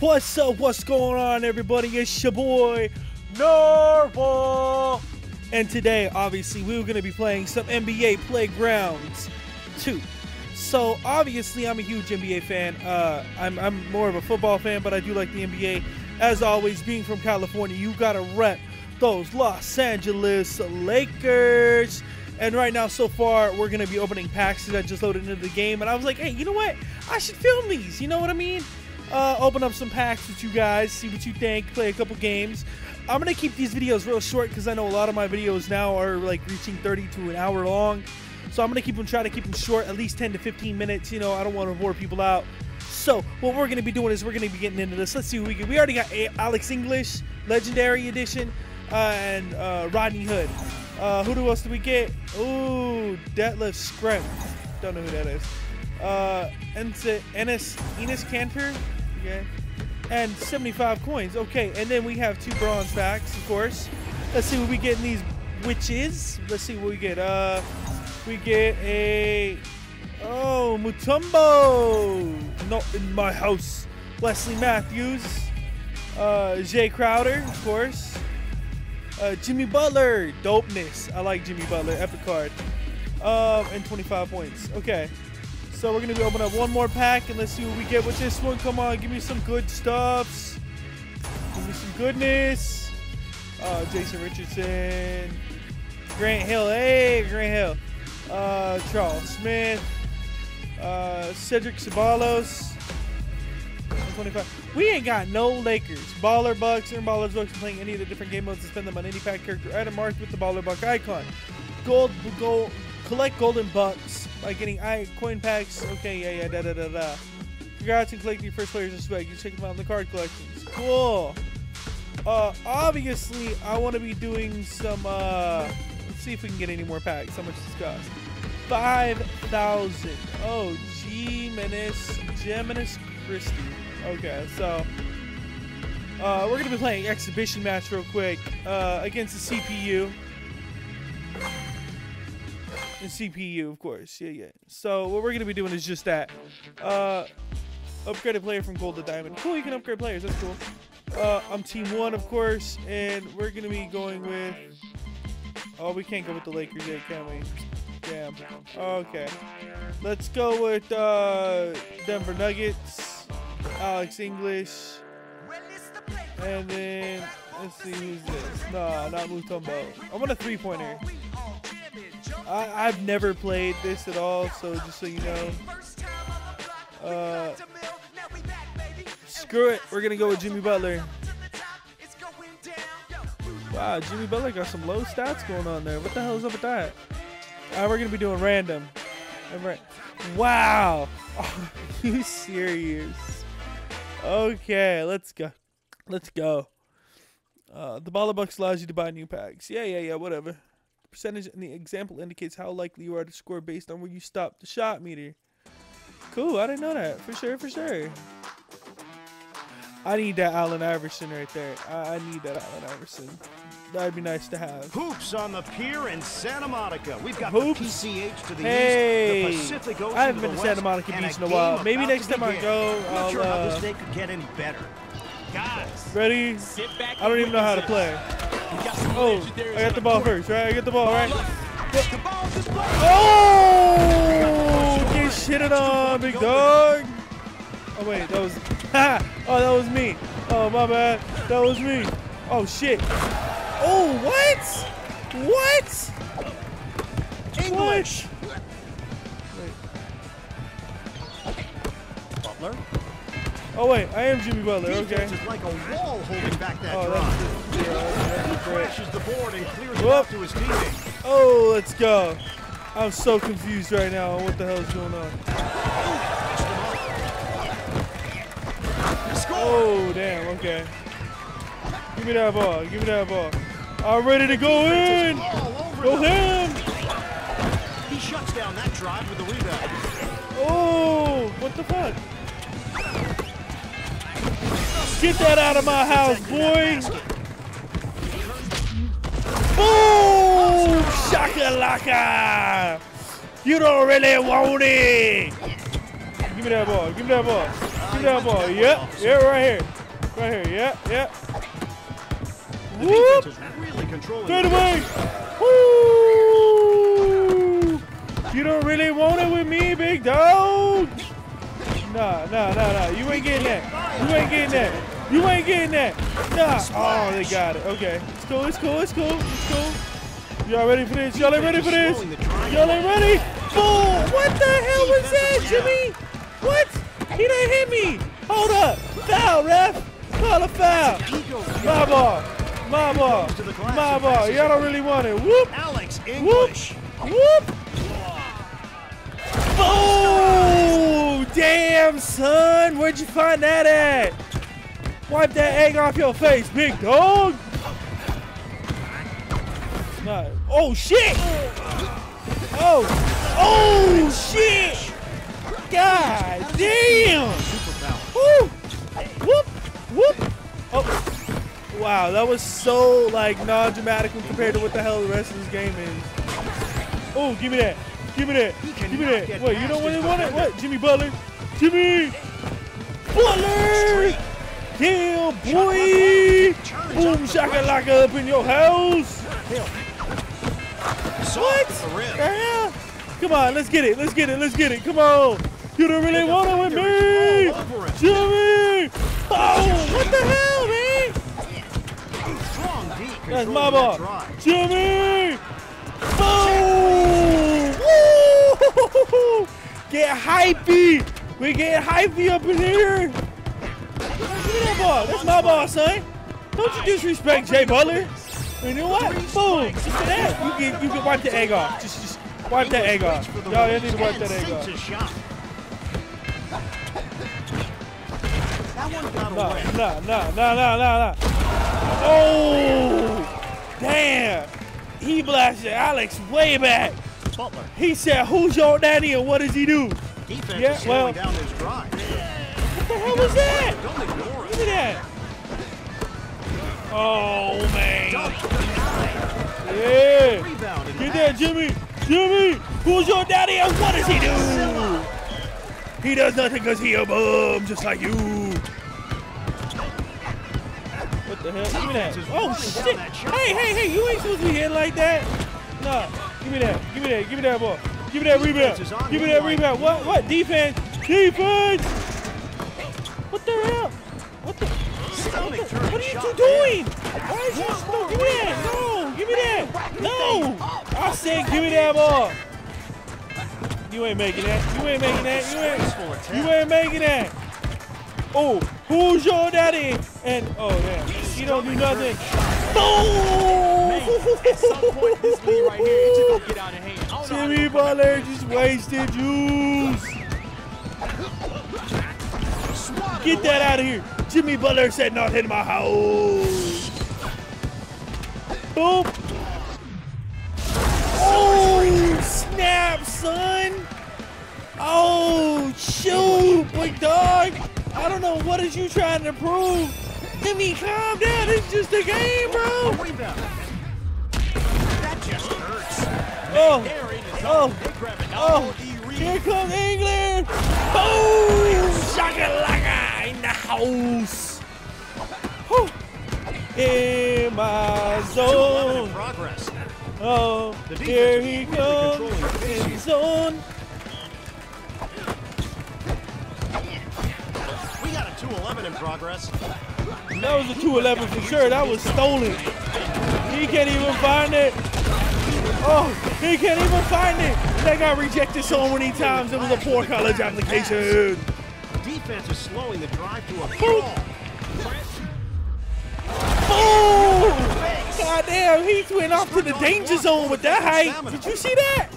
What's up? What's going on, everybody? It's your boy Narwhal, and today, obviously, we are going to be playing some NBA Playgrounds 2. So, obviously, I'm a huge NBA fan. Uh, I'm, I'm more of a football fan, but I do like the NBA. As always, being from California, you gotta rep those Los Angeles Lakers. And right now, so far, we're gonna be opening packs that I just loaded into the game. And I was like, hey, you know what? I should film these. You know what I mean? Uh, open up some packs with you guys, see what you think, play a couple games. I'm gonna keep these videos real short because I know a lot of my videos now are like reaching 30 to an hour long. So I'm gonna keep them, try to keep them short, at least 10 to 15 minutes. You know, I don't want to bore people out. So what we're gonna be doing is we're gonna be getting into this. Let's see who we get. We already got Alex English, Legendary Edition, uh, and uh, Rodney Hood. Uh, who else do we get? Ooh, Detlef Schrempf. Don't know who that is. Uh, Enes, Enes Kanter. Okay. And 75 coins. Okay, and then we have two bronze packs, of course. Let's see what we get in these witches. Let's see what we get. Uh, we get a oh Mutombo. Not in my house. Wesley Matthews. Uh, Jae Crowder, of course. Uh, Jimmy Butler, dopeness. I like Jimmy Butler, epic card. Um, and 25 points. Okay. So we're going to be opening up one more pack, and let's see what we get with this one. Come on, give me some good stuffs. Give me some goodness. Uh, Jason Richardson. Grant Hill. Hey, Grant Hill. Uh, Charles Smith. Uh, Cedric Ceballos. 25. We ain't got no Lakers. Baller Bucks, earn Baller Bucks, and playing any of the different game modes and spend them on any pack character item marked with the Baller Buck icon. Gold, gold, collect golden bucks by getting I coin packs. Okay, yeah, yeah, da da da da. Congrats on collecting your first player's respect. You check them out in the card collections. Cool. Uh, obviously, I want to be doing some. Uh, let's see if we can get any more packs. How much this cost? Five thousand. Oh, G-Menace, Geminis Christie. Okay, so uh, we're gonna be playing exhibition match real quick uh, against the CPU and CPU, of course. Yeah, yeah. So what we're gonna be doing is just that. Uh, upgrade a player from gold to diamond. Cool, you can upgrade players. That's cool. Uh, I'm team one, of course, and we're gonna be going with. Oh, we can't go with the Lakers yet, can we? Damn. Okay. Let's go with uh, Denver Nuggets, Alex English, and then let's see who's this. Nah, not Mutombo. I want a three-pointer. I, have never played this at all, so just so you know. Uh, screw it. We're to go with Jimmy Butler. Wow, Jimmy Butler got some low stats going on there. What the hell is up with that? Right, we're to be doing random. Wow. Are you serious? Okay, let's go. Let's go. Uh, the Baller Bucks allows you to buy new packs. Yeah, yeah, yeah, whatever percentage in the example indicates how likely you are to score based on where you stop the shot meter. Cool, I didn't know that. For sure, for sure. I need that Allen Iverson right there. I, I need that Allen Iverson. That'd be nice to have. Hoops on the pier in Santa Monica. We've got Hoops. the PCH to the hey. east, the Pacific Ocean I haven't to been the to Santa Monica Beach in a while. Maybe next time I go, I'm I'll. not sure how Uh, this day could get any better. Guys, ready? sit back I don't even know how to play. Oh, I got the ball first, right? I got the ball, right? Oh! Get shitted on, big dog. Oh wait, that was. Ha! Oh, that was me. Oh my bad. That was me. Oh shit. Oh what? What? English. What? Wait. Butler. Oh wait, I am Jimmy Butler. Okay. Is like a wall holding back that Oh, drive. Crashes the board and clears it Whoop. out to his teammate. Oh, let's go. I'm so confused right now on what the hell is going on. Oh, damn. Okay. Give me that ball. Give me that ball. I'm ready to go in. Go him. He shuts down that drive with the rebound. Oh, what the fuck? Get that out of my house, boy. Boom! Shakalaka! You don't really want it! Give me that ball. Give me that ball. Give me that ball. Yep. Yeah, right here. Right here. Yep. Yep. The Whoop. defense is really controlling Straight away. Woo! You don't really want it with me, big dog. Nah, nah, nah, nah. You ain't getting that. You ain't getting that. You ain't getting that. Nah. Oh, they got it. Okay. Cool. It's cool. It's cool. It's cool. Y'all ready for this? Y'all ain't ready for this? Y'all ain't ready? Boom! What the hell was that, Jimmy? What? He didn't hit me. Hold up. Foul, ref. Call a foul. My ball. My ball. My ball. Y'all don't really want it. Whoop. Alex Whoop. Whoop. Oh, damn, son. Where'd you find that at? Wipe that egg off your face, big dog. Nah. Oh, shit. Oh. Oh, shit. God damn. Woo. Whoop. Whoop. Oh. Wow, that was so like non-dramatic compared to what the hell the rest of this game is. Oh, give me that. Give me that. Give me that. Wait, you what his they wanted? What? Jimmy Butler. Jimmy Butler. Yeah, boy. Boom shakalaka up in your house. What? The rim. Hell? Come on, let's get it. Let's get it. Let's get it. Come on. You don't really want it with me. All over him. Jimmy. Oh, oh what the hell, man? Strong D That's my ball. Jimmy! Boom! Woo! Get hypey! We get hypey up in here! Give me that ball. That's my ball, son. Don't you disrespect Jay Butler. You know what? Boom! Just that, you can you can wipe the egg off. Just just wipe that egg off. Waits for the Y'all release need to wipe that egg off. his shot. That one got Nah, away. nah, nah, nah, nah, nah, nah. Oh! Damn! He blasted Alex way back. Butler. He said, "Who's your daddy and what does he do?" Defense Yeah, well- down his drive. What the hell was that? Don't ignore Give it. that. Oh man. Yeah. Get that, Jimmy. Jimmy. Who's your daddy and what does he do? He does nothing because he a bum, just like you. What the hell? Give me that. Oh shit. Hey, hey, hey! You ain't supposed to be hitting like that. Nah. Give me that. Give me that. Give me that ball. Give me that rebound. Give me that rebound. What? What? Defense. Defense. What the hell? What the? Stomach What, turn what are you two doing? Why is you no, give me that? No, give me that. No. I said give me that ball. You ain't making that. You ain't making that. You ain't. You ain't making that. Oh, who's your daddy? And oh damn, he don't do nothing. At some point, this lead right here, it's just Boom! gonna get out of hand. I don't know how Jimmy Butler just wasted juice. Get that out of here. Jimmy Butler said not in my house. Boom. Oh, snap, son. Oh, shoot, big dog. I don't know what is you trying to prove. Jimmy, calm down. It's just a game, bro. That just hurts. Oh, They're in the zone. oh, They grab it. oh. Oh. Here comes England. Boom. Shakalaka in the house. Whew. In my 2-11 zone. in progress. Oh, The here he controlling in zone. We got a 2-11 in progress. That was a 211 for sure. That was stolen. He can't even find it. Oh, he can't even find it. That got rejected so many times. It was a poor college application. Defense is slowing the drive to a Boom. crawl. Boom! Oh! God damn, he went off to the danger zone with that height. Did you see that?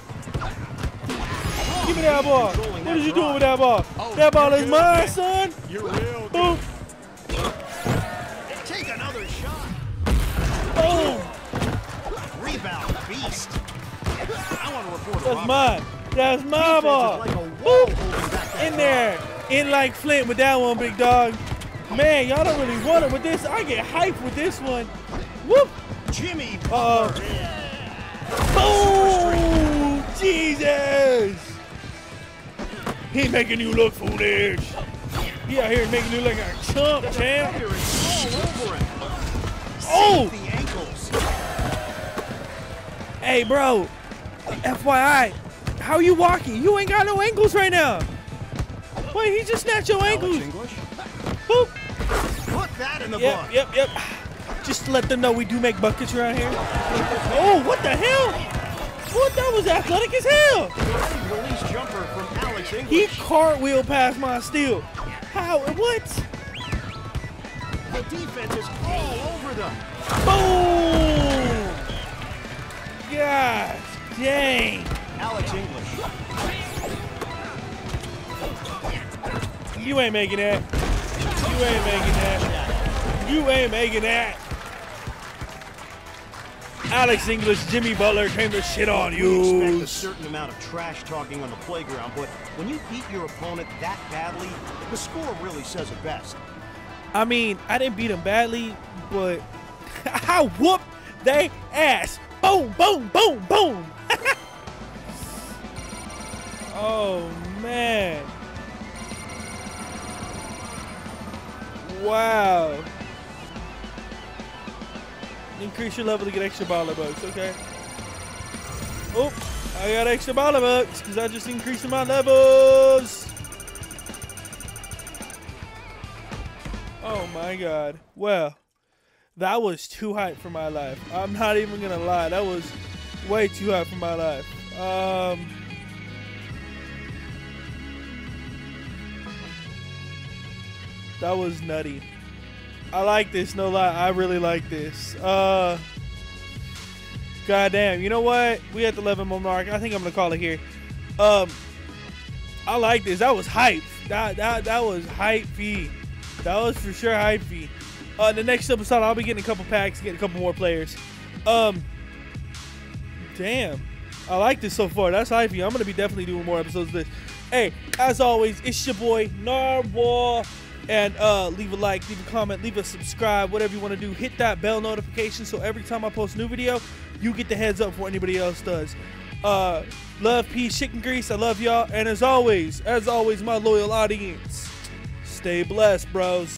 Give me that ball. What are you doing with that ball? That ball is mine, son. You're real Boom, Take another shot. boom. Rebound beast. I want to report That's mine. That's my ball. like a wall Boop. holding back that In there. In like Flint with that one, big dog. Man, y'all don't really want it with this. I get hyped with this one. Whoop. Jimmy Uh, Butler. Boom! Jesus! He making you look foolish. He out here making you look like a chump, champ. defender is all over him. Oh! Hey, bro. FYI, how you walking? You ain't got no ankles right now. Wait, he just snatched your Alex ankles. English. Boop. Put that in the Yep, book. yep, yep. Just to let them know we do make buckets around here. Oh, what the hell? What? That was athletic as hell. Release jumper from Alex English. He cartwheel past my steal. How? What? The defense is all over them. Boom! God dang. Alex English. You ain't making that. You ain't making that. You ain't making that. Alex English, Jimmy Butler came to shit on You expect a certain amount of trash talking on the playground, but when you beat your opponent that badly, the score really says it best. I mean, I didn't beat him badly, but I whooped they ass. Boom, boom, boom, boom. oh man. Wow. Increase your level to get extra baller bucks, okay? Oh, I got extra baller bucks because I just increased my levels. Oh my god. Well, that was too hype for my life. I'm not even gonna lie. That was way too hype for my life. Um That was nutty. I like this, no lie. I really like this. Uh God damn, you know what? We at the 11 minute mark. I think I'm gonna call it here. Um I like this. That was hype. That that that was hypey. That was for sure hypey. Uh, the next episode, I'll be getting a couple packs, getting a couple more players. Um, damn, I like this so far. That's hypey. I'm gonna be definitely doing more episodes of this. Hey, as always, it's your boy Narwhal, and uh, leave a like, leave a comment, leave a subscribe, whatever you want to do. Hit that bell notification so every time I post a new video, you get the heads up before anybody else does. Uh, love, peace, chicken grease. I love y'all, and as always, as always, my loyal audience, stay blessed, bros.